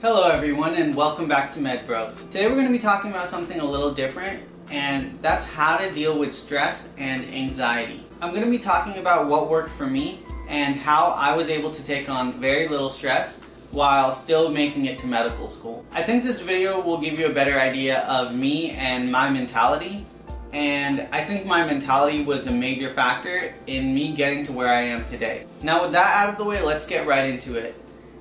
Hello everyone and welcome back to Med Bros. Today we're going to be talking about something a little different and that's how to deal with stress and anxiety. I'm going to be talking about what worked for me and how I was able to take on very little stress while still making it to medical school. I think this video will give you a better idea of me and my mentality and I think my mentality was a major factor in me getting to where I am today. Now with that out of the way, let's get right into it.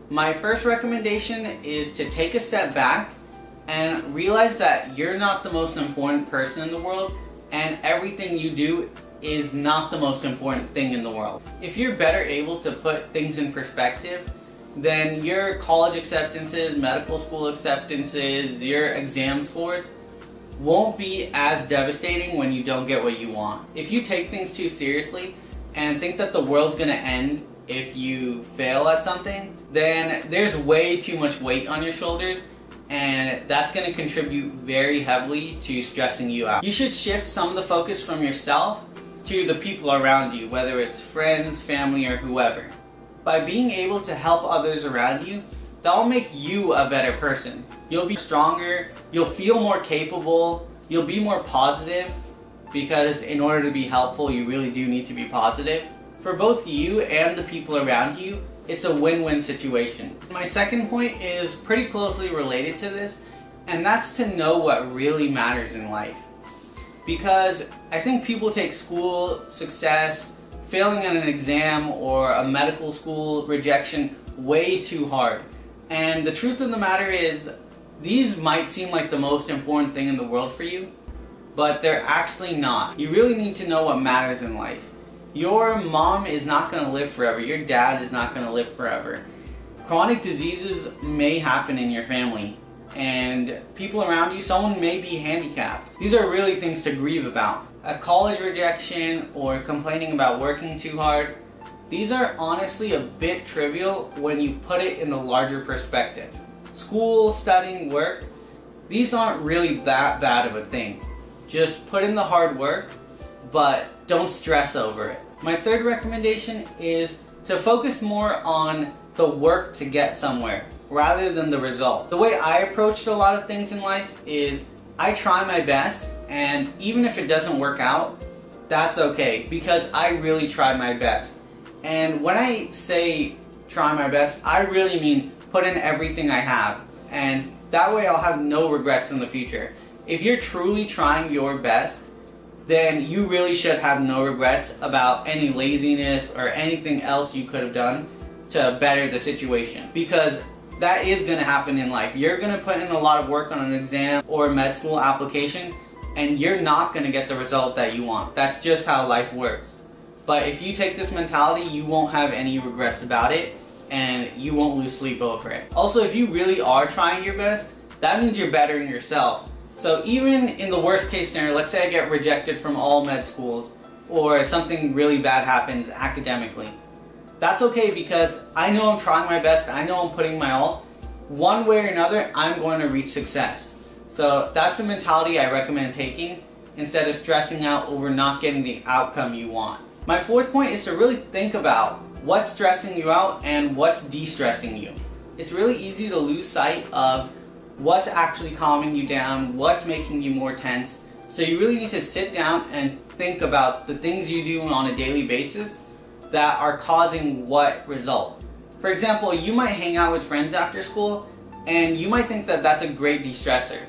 My first recommendation is to take a step back and realize that you're not the most important person in the world and everything you do is not the most important thing in the world. If you're better able to put things in perspective, then your college acceptances, medical school acceptances, your exam scores won't be as devastating when you don't get what you want. If you take things too seriously and think that the world's gonna end if you fail at something, then there's way too much weight on your shoulders and that's going to contribute very heavily to stressing you out. You should shift some of the focus from yourself to the people around you, whether it's friends, family, or whoever. By being able to help others around you, that'll make you a better person. You'll be stronger, you'll feel more capable, you'll be more positive, because in order to be helpful, you really do need to be positive. For both you and the people around you, it's a win-win situation. My second point is pretty closely related to this, and that's to know what really matters in life. Because I think people take school success, failing an exam, or a medical school rejection way too hard. And the truth of the matter is, these might seem like the most important thing in the world for you, but they're actually not. You really need to know what matters in life. Your mom is not going to live forever. Your dad is not going to live forever. Chronic diseases may happen in your family and people around you, someone may be handicapped. These are really things to grieve about. A college rejection or complaining about working too hard, these are honestly a bit trivial when you put it in the larger perspective. School, studying, work, these aren't really that bad of a thing. Just put in the hard work, but don't stress over it. My third recommendation is to focus more on the work to get somewhere rather than the result. The way I approached a lot of things in life is I try my best and even if it doesn't work out, that's okay because I really try my best. And when I say try my best, I really mean put in everything I have and that way I'll have no regrets in the future. If you're truly trying your best, then you really should have no regrets about any laziness or anything else you could have done to better the situation. Because that is to happen in life. You're to put in a lot of work on an exam or med school application and you're not to get the result that you want. That's just how life works. But if you take this mentality, you won't have any regrets about it and you won't lose sleep over it. Also, if you really are trying your best, that means you're bettering yourself. So even in the worst case scenario, let's say I get rejected from all med schools or something really bad happens academically. That's okay because I know I'm trying my best, I know I'm putting my all. One way or another, I'm going to reach success. So that's the mentality I recommend taking instead of stressing out over not getting the outcome you want. My fourth point is to really think about what's stressing you out and what's de-stressing you. It's really easy to lose sight of what's actually calming you down, what's making you more tense. So you really need to sit down and think about the things you do on a daily basis that are causing what result. For example, you might hang out with friends after school and you might think that that's a great de-stressor.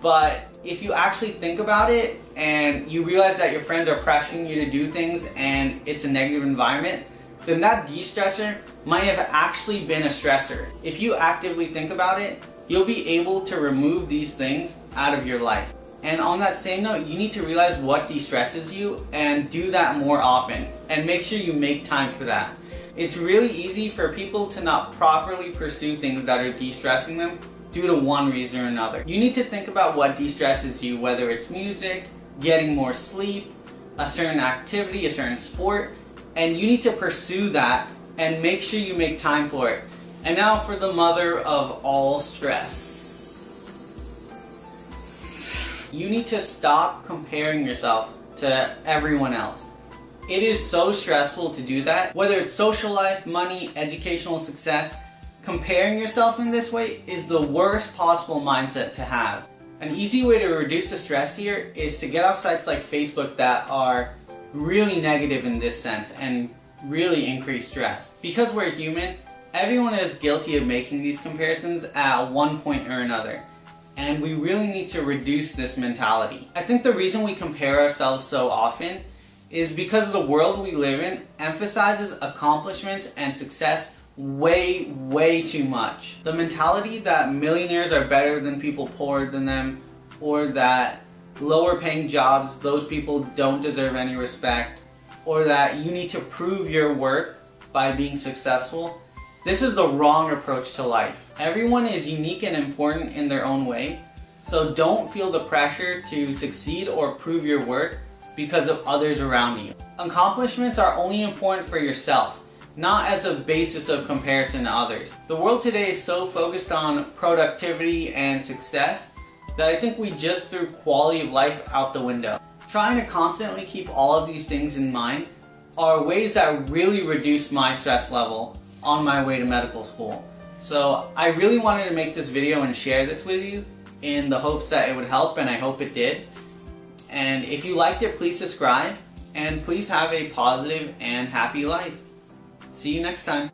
But if you actually think about it and you realize that your friends are pressuring you to do things and it's a negative environment, then that de-stressor might have actually been a stressor. If you actively think about it, you'll be able to remove these things out of your life. And on that same note, you need to realize what de-stresses you and do that more often. And make sure you make time for that. It's really easy for people to not properly pursue things that are de-stressing them due to one reason or another. You need to think about what de-stresses you, whether it's music, getting more sleep, a certain activity, a certain sport, and you need to pursue that and make sure you make time for it. And now for the mother of all stress. You need to stop comparing yourself to everyone else. It is so stressful to do that, whether it's social life, money, educational success, Comparing yourself in this way is the worst possible mindset to have. An easy way to reduce the stress here is to get off sites like Facebook that are really negative in this sense and really increase stress. Because we're human, everyone is guilty of making these comparisons at one point or another. And we really need to reduce this mentality. I think the reason we compare ourselves so often is because the world we live in emphasizes accomplishments and success way, way too much. The mentality that millionaires are better than people poorer than them, or that lower paying jobs, those people don't deserve any respect, or that you need to prove your worth by being successful, this is the wrong approach to life. Everyone is unique and important in their own way, so don't feel the pressure to succeed or prove your worth because of others around you. Accomplishments are only important for yourself not as a basis of comparison to others. The world today is so focused on productivity and success that I think we just threw quality of life out the window. Trying to constantly keep all of these things in mind are ways that really reduce my stress level on my way to medical school. So I really wanted to make this video and share this with you in the hopes that it would help and I hope it did. And if you liked it, please subscribe and please have a positive and happy life. See you next time.